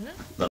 Mm-hmm.